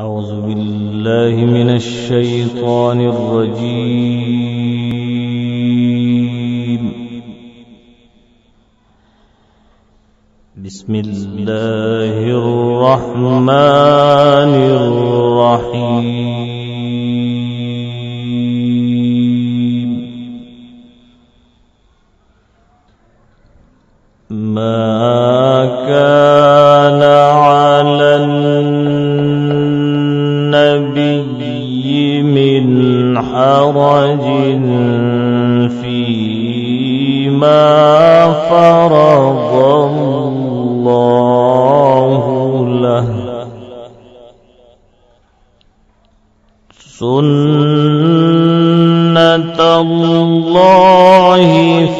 أعوذ بالله من الشيطان الرجيم. بسم الله الرحمن الرحيم. ما كان فرض الله له. سنة الله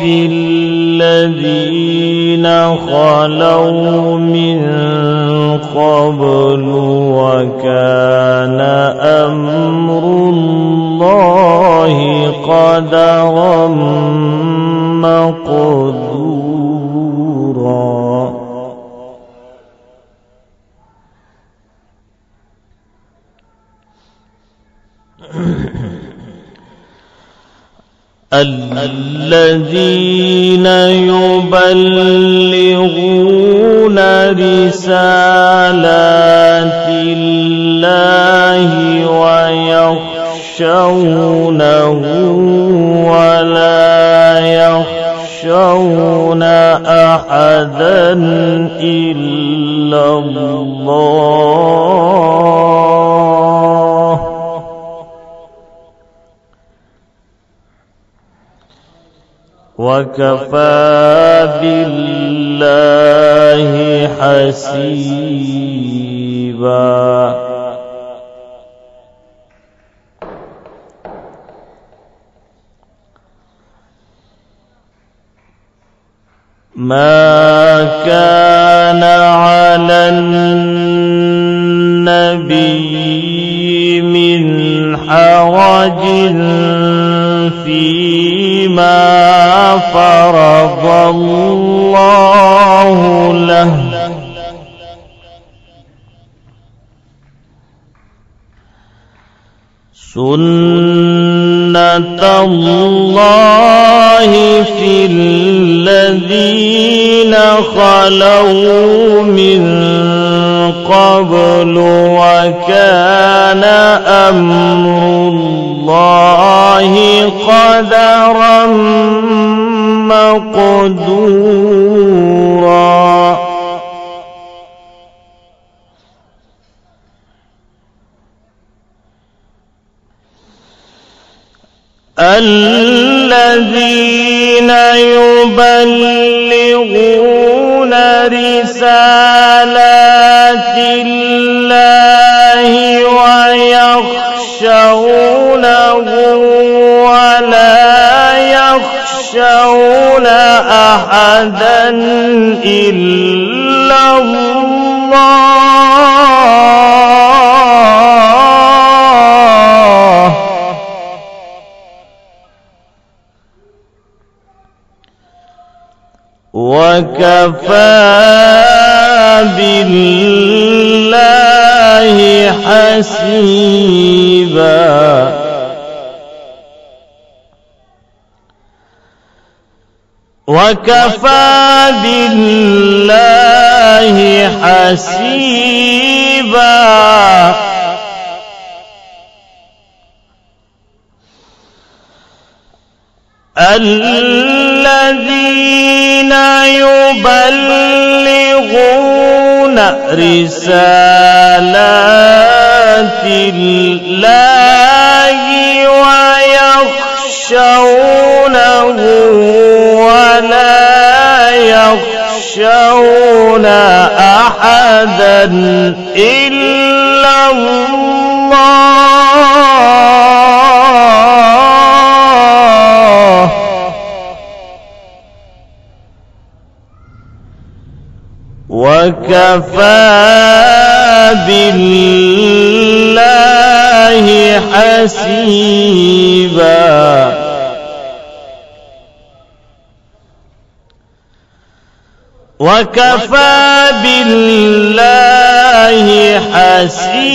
في الذين خلوا من قبل وكان أمر الله قدرا مقدورا الذين يبلغون رسالات الله ويخشونه ولا يخشون أحدا إلا الله. وكفى بالله حسيبا. ما كان على النبي من حرج فرض الله له. سنة الله في الذين خلوا من قبل وكان أمر الله قدرا مقدورا. الذين يبلغون رسالات الله ويخشونه ولا يخشون أحدا إلا الله. وكفى بالله حسيبا. وكفى بالله حسيبا. الذين يبلغون رسالات الله ويخشونه ولا يخشون أحدا إلا الله. وكفى بالله حسيبا. وكفى بالله حسيبا.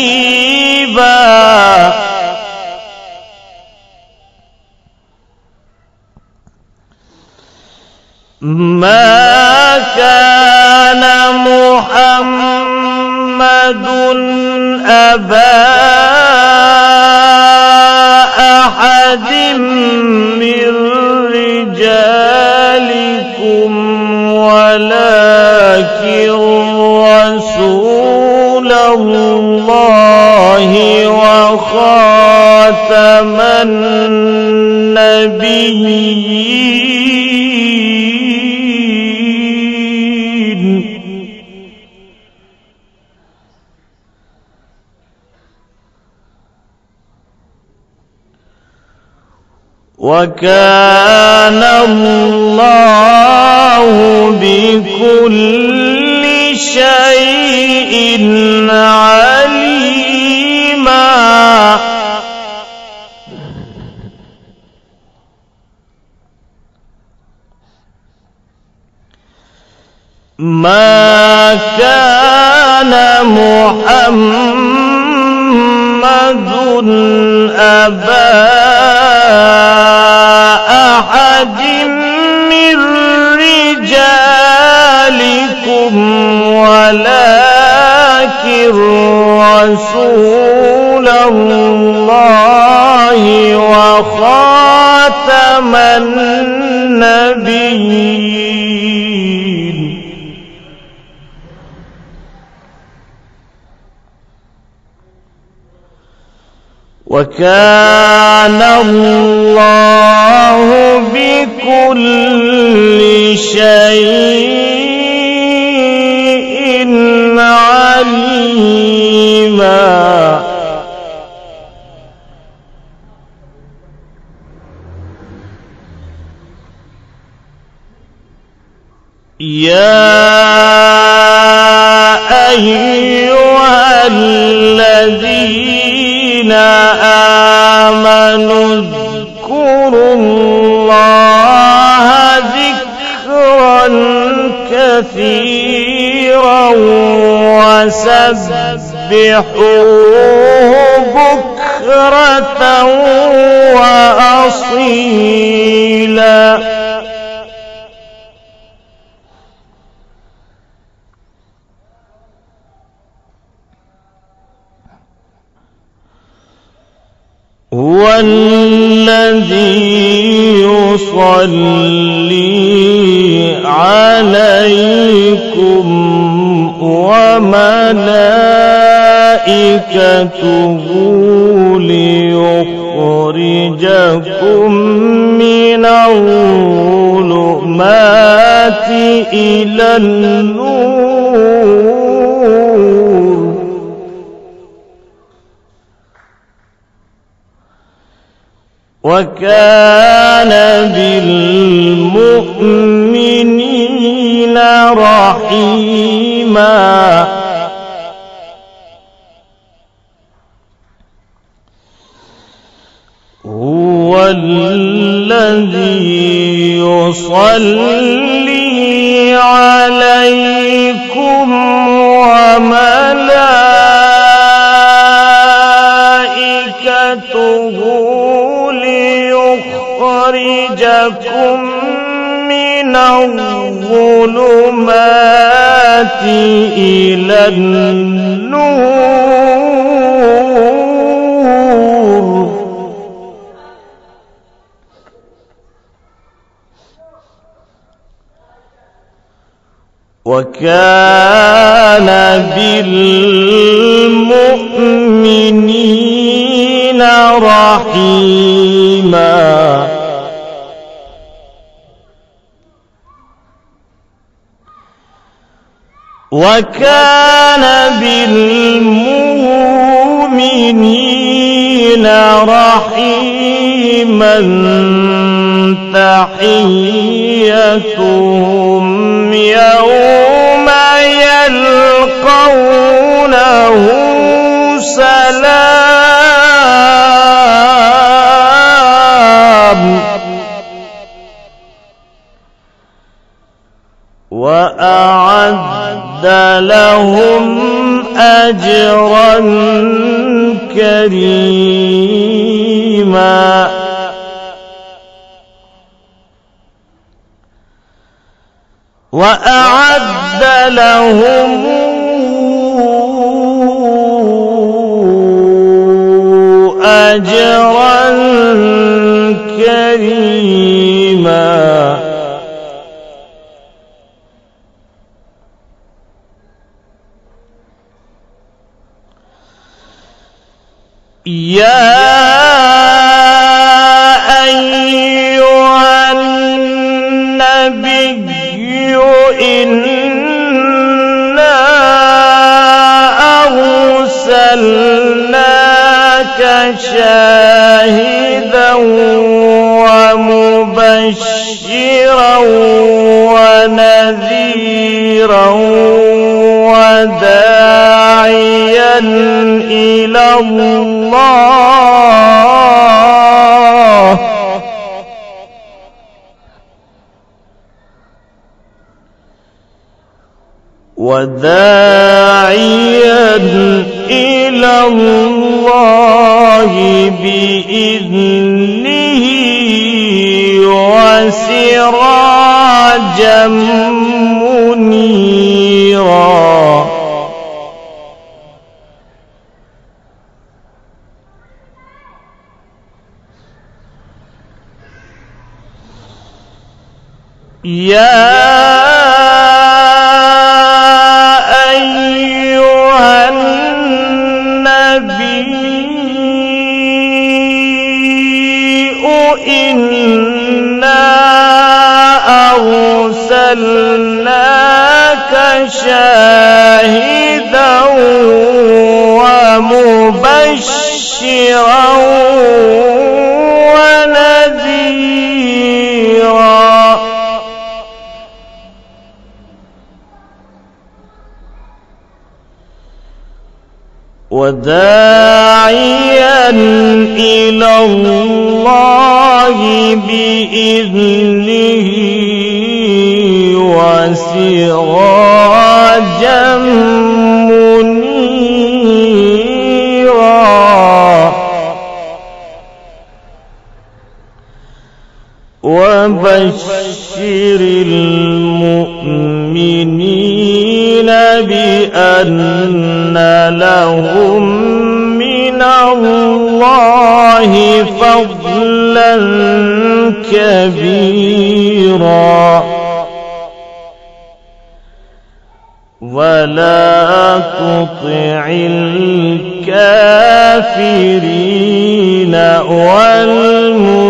ما كان محمد أبا أحد من رجالكم ولكن رسول الله وخاتم النبيين. وكان الله بكل شيء عليما. ما كان محمد أبا أحد من رجالكم ولكن رسول الله وخاتم النبيين. وكان الله بكل شيء عليما. يا كثيرا وسبحوه بكرة وأصيلا. هو الذي يصلي عليكم وملائكته ليخرجكم من الظلمات إلى النور. وكان بالمؤمنين رحيما هو الذي يصلي عليكم وملائكته ليخرجكم من الظلمات. إلى النور. وكان بالمؤمنين رحيما وكان بالمؤمنين رحيما تحيتهم يوم يلقونه سلام. وأعلم لهم أجرا كريما. وأعد لهم أجرا كريما. يا أيها النبي إنا أرسلناك شاهدا ومبشرا ونذيرا وداعيا إلى الله. وداعيا إلى الله بإذنه. وسراجا منيرا. يا أرسلناك شاهدا ومبشرا ونذيرا. وداعيا إلى الله بإذنه. وسراجا منيرا وبشر المؤمنين بأن لهم من الله فضلا كبيرا ولا تطع الكافرين والمنافقين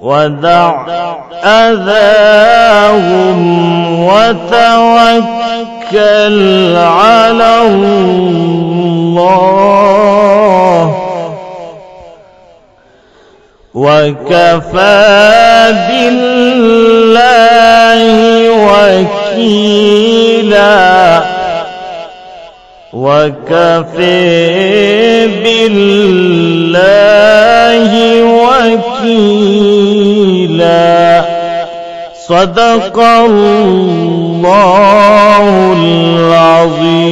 ودع أذاهم وتوكل على الله وكفى بالله وكيلا. وكفى بالله وكيلا. صدق الله العظيم.